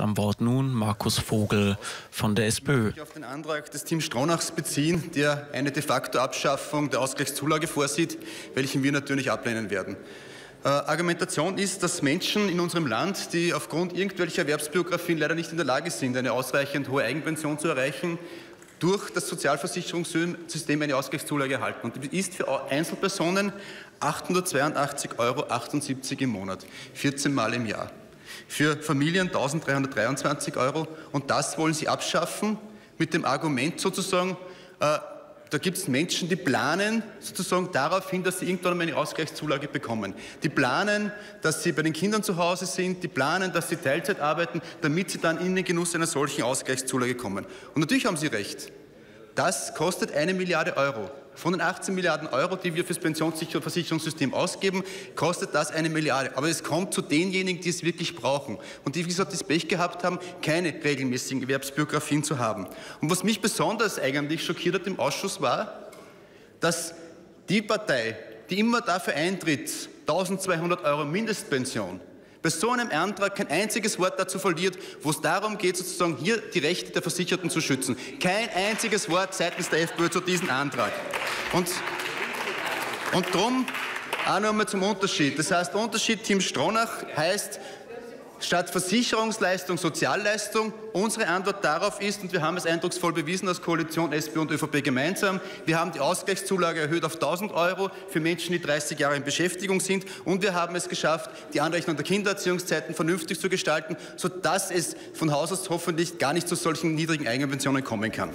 Am Wort nun Markus Vogel von der SPÖ. Ich auf den Antrag des Teams Stronachs beziehen, der eine de facto Abschaffung der Ausgleichszulage vorsieht, welchen wir natürlich ablehnen werden. Äh, Argumentation ist, dass Menschen in unserem Land, die aufgrund irgendwelcher Erwerbsbiografien leider nicht in der Lage sind, eine ausreichend hohe Eigenpension zu erreichen, durch das Sozialversicherungssystem eine Ausgleichszulage erhalten. Und die ist für Einzelpersonen 882,78 Euro im Monat, 14 Mal im Jahr für Familien 1323 Euro. Und das wollen Sie abschaffen mit dem Argument sozusagen, äh, da gibt es Menschen, die planen sozusagen darauf hin, dass sie irgendwann einmal eine Ausgleichszulage bekommen. Die planen, dass sie bei den Kindern zu Hause sind, die planen, dass sie Teilzeit arbeiten, damit sie dann in den Genuss einer solchen Ausgleichszulage kommen. Und natürlich haben Sie recht. Das kostet eine Milliarde Euro. Von den 18 Milliarden Euro, die wir fürs Pensionsversicherungssystem ausgeben, kostet das eine Milliarde. Aber es kommt zu denjenigen, die es wirklich brauchen und die, wie gesagt, das Pech gehabt haben, keine regelmäßigen Erwerbsbiografien zu haben. Und was mich besonders eigentlich schockiert hat im Ausschuss war, dass die Partei, die immer dafür eintritt, 1200 Euro Mindestpension, bei so einem Antrag kein einziges Wort dazu verliert, wo es darum geht, sozusagen hier die Rechte der Versicherten zu schützen. Kein einziges Wort seitens der FPÖ zu diesem Antrag. Und, und darum auch einmal zum Unterschied. Das heißt, Unterschied Team Stronach heißt, statt Versicherungsleistung Sozialleistung. Unsere Antwort darauf ist, und wir haben es eindrucksvoll bewiesen als Koalition SP und ÖVP gemeinsam, wir haben die Ausgleichszulage erhöht auf 1000 Euro für Menschen, die 30 Jahre in Beschäftigung sind und wir haben es geschafft, die Anrechnung der Kindererziehungszeiten vernünftig zu gestalten, sodass es von Haus aus hoffentlich gar nicht zu solchen niedrigen Eigenpensionen kommen kann.